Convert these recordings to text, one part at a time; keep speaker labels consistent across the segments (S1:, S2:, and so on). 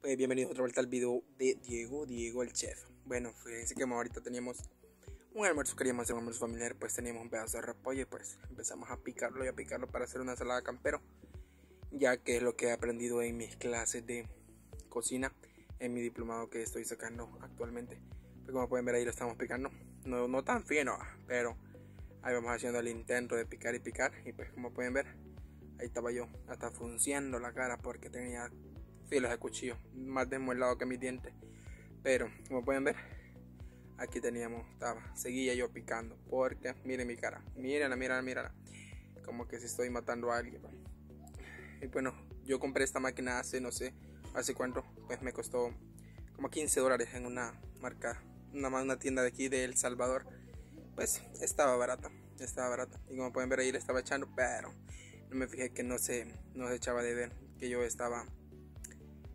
S1: Pues bienvenidos otra vuelta al video de Diego, Diego el chef. Bueno, fíjense que ahorita teníamos un almuerzo, queríamos hacer un almuerzo familiar, pues teníamos un pedazo de repollo y pues empezamos a picarlo y a picarlo para hacer una ensalada campero. Ya que es lo que he aprendido en mis clases de cocina, en mi diplomado que estoy sacando actualmente. Pues como pueden ver ahí lo estamos picando, no, no tan fino, pero ahí vamos haciendo el intento de picar y picar y pues como pueden ver ahí estaba yo hasta frunciendo la cara porque tenía filos de cuchillo, más desmuelado que mis dientes. Pero, como pueden ver, aquí teníamos, estaba, seguía yo picando, porque miren mi cara, mírenla, mírenla, mírenla, como que si estoy matando a alguien. Y bueno, yo compré esta máquina hace, no sé, hace cuánto, pues me costó como 15 dólares en una marca, una, una tienda de aquí de El Salvador. Pues estaba barata, estaba barata. Y como pueden ver ahí le estaba echando, pero no me fijé que no se, no se echaba de ver, que yo estaba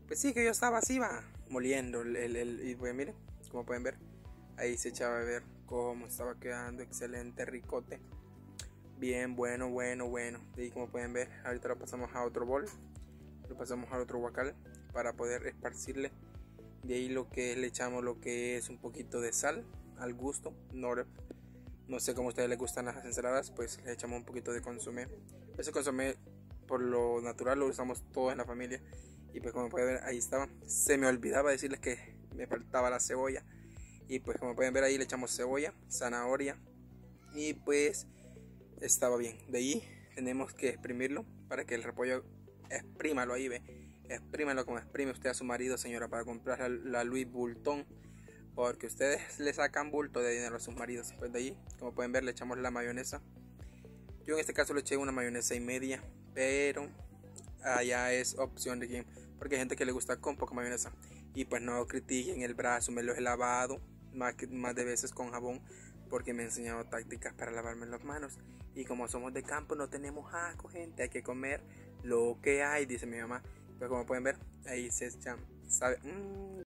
S1: pues sí, que yo estaba así, va, moliendo el, el, y pues miren, como pueden ver, ahí se echaba a ver cómo estaba quedando, excelente ricote. Bien, bueno, bueno, bueno. Ahí como pueden ver, ahorita lo pasamos a otro bol, lo pasamos al otro guacal para poder esparcirle. De ahí lo que le echamos lo que es un poquito de sal al gusto. No, no sé cómo a ustedes les gustan las ensaladas, pues le echamos un poquito de consomé. Ese consomé por lo natural lo usamos todos en la familia y pues como pueden ver ahí estaba. Se me olvidaba decirles que me faltaba la cebolla. Y pues como pueden ver ahí le echamos cebolla zanahoria. Y pues estaba bien. De ahí tenemos que exprimirlo para que el repollo exprímalo ahí ve. Exprímalo como exprime usted a su marido señora para comprar la, la Louis Vuitton. Porque ustedes le sacan bulto de dinero a sus maridos. Pues de ahí como pueden ver le echamos la mayonesa. Yo en este caso le eché una mayonesa y media pero allá es opción de quien, porque hay gente que le gusta con poca mayonesa. Y pues no critiquen el brazo, me lo he lavado más, más de veces con jabón porque me he enseñado tácticas para lavarme las manos. Y como somos de campo no tenemos asco, gente, hay que comer lo que hay, dice mi mamá. Pues como pueden ver, ahí se echan, sabe, mmm,